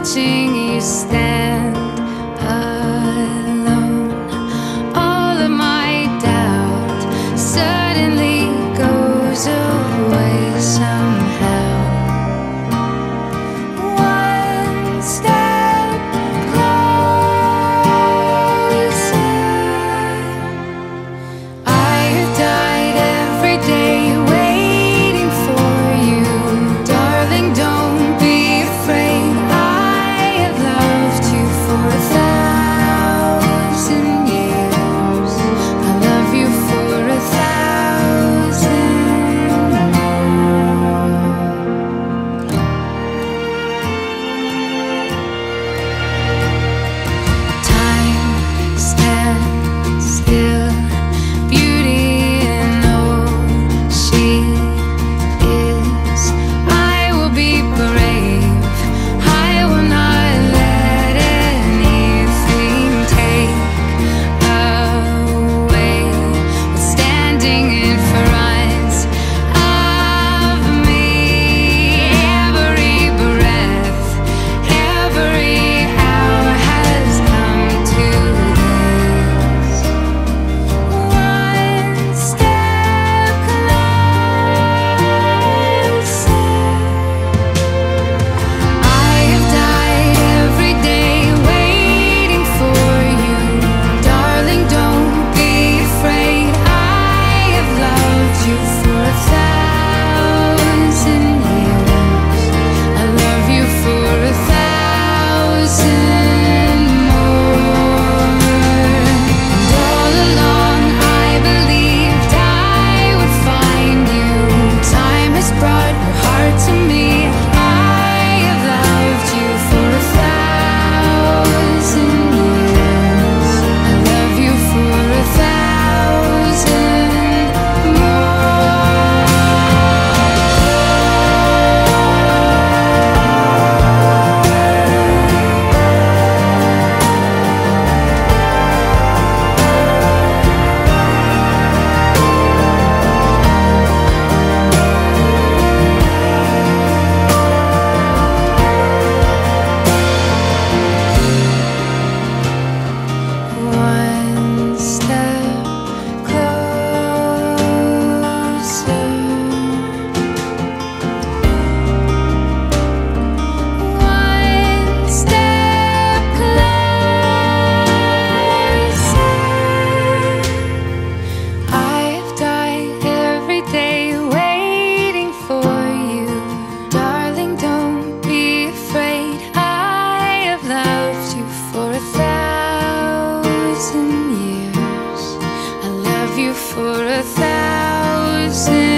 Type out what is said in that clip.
watching you stand. see